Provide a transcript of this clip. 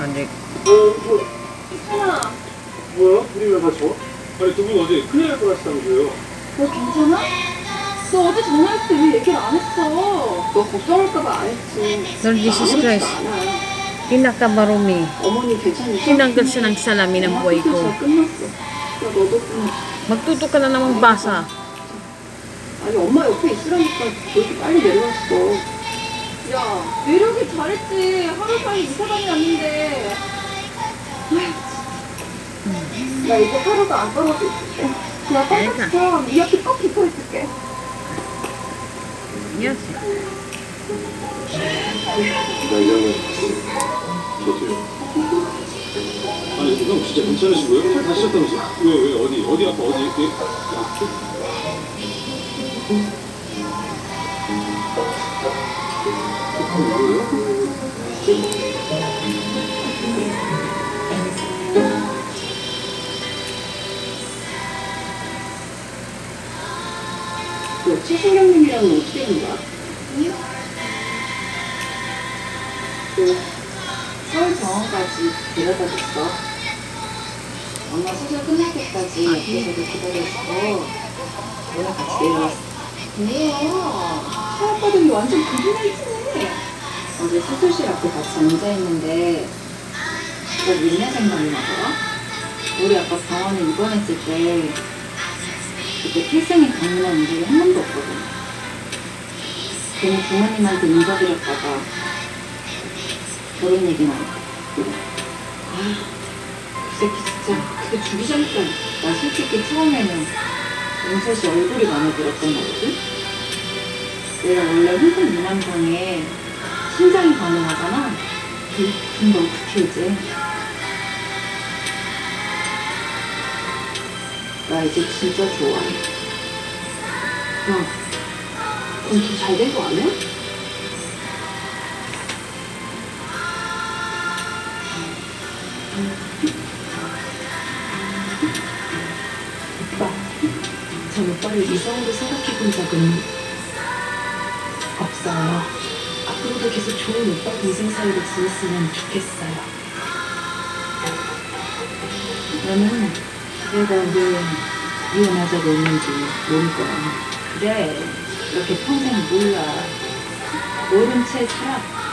아직 어, 뭐, 하나, 뭐야? 우리 왜 다쳐? 아니, 두 분 어제 큰일 날것 같다면서요? 너 괜찮아? 너 어제 전화했을 때 왜 얘기를 안 했어? 너 걱정할까봐 안 했지. Lord Jesus Christ, pinakamarumi. 어머니 괜찮으셔? Tinanggal siya ng salamin ng buhay ko. 잘 끝났어. 야, 너도 끝났어. Magtuto ka na namang basa. 아니, 엄마 옆에 있으라니까 왜 이렇게 빨리 내려왔어? 야, 내려오길 잘했지. 하루 사이 이사 다녀왔는데. 야, 이제 하루도 안 떨어질게. 그냥 깜짝처럼 이 옆에 꼭 붙어 있을게. Yes. 나 이장님 저도요. 아니, 형 진짜 괜찮으시고요? 형 다치셨다면서요? 왜, 왜, 어디, 어디 아파, 어디, 이렇게? 너 최신경님이랑은 어떻게 된 거야? 그 서울 병원까지 데려다 줬어. 엄마 수술 끝날 때까지 옆에서도 기다렸고 오늘 같이 내려왔어. 뭐야? 사업바닥이 완전 그분이지. 어제 수술실 앞에 같이 앉아있는데 너 민네 생각이 나더라? 우리 아빠 병원에 입원했을 때 그때 필생이 강민한 일이 한 번도 없거든. 괜히 부모님한테 인사드렸다가 결혼 얘기 나왔다. 아, 그 새끼 진짜 그게 죽이자니까 나 솔직히 처음에는 은서 씨 얼굴이 마음에 들었던 거거든. 내가 원래 흉터 미남성에 심장이 가능하잖아. 그, 근데 어떻게 이제 나 이제 진짜 좋아해. 야, 그럼 더잘된 거 아니야? 오빠, 전 오빠를 이성으로 생각해 본 적은 없어요. 앞으로도 계속 좋은 오빠 동생 사이로 지냈으면 좋겠어요. 너는 내가 왜 이혼하자고 했는지 모를 거야. 그래, 이렇게 평생 몰라. 모른 채 살아.